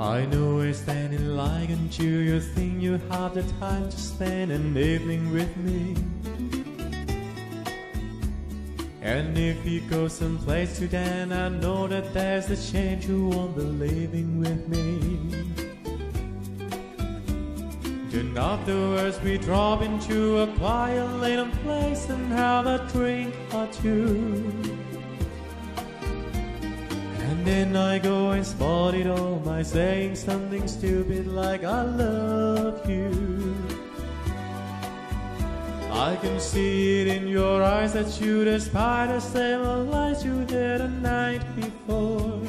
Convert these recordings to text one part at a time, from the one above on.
I know we're standing like until you think you have the time to spend an evening with me. And if you go someplace to then I know that there's a chance you won't be living with me. Then afterwards we drop into a quiet little place and have a drink or two. And then I go and spot it all by saying something stupid like I love you. I can see it in your eyes that you despise the same old lies you did the night before.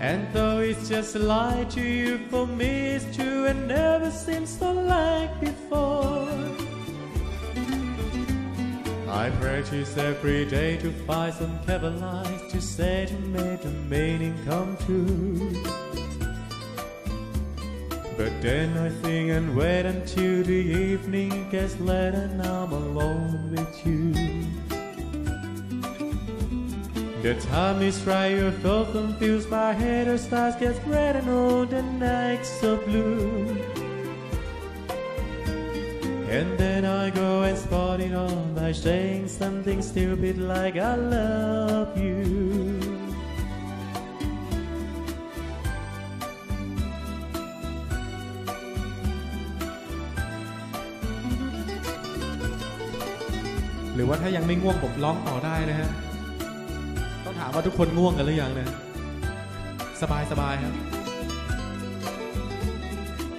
And though it's just a lie to you, for me it's true and never seems so like before. I practice every day to find some clever lies to say to make the meaning come true. But then I think and wait until the evening gets late and I'm alone with you. The time is right, your thought confused, my head the stars gets red and all the nights so blue. And then I go and spot it all by saying something stupid like I love you. หรือว่าถ้ายังไม่ง่วงผมร้องต่อได้นะฮะ ต้องถามว่าทุกคนง่วงกันหรือยังนะ สบายสบายครับ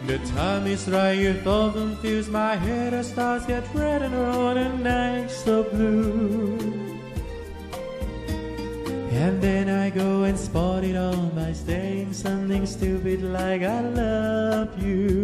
The time is right, your thought confused, my head the stars get red and all the nights so blue. And then I go and spot it all by saying something stupid like I love you.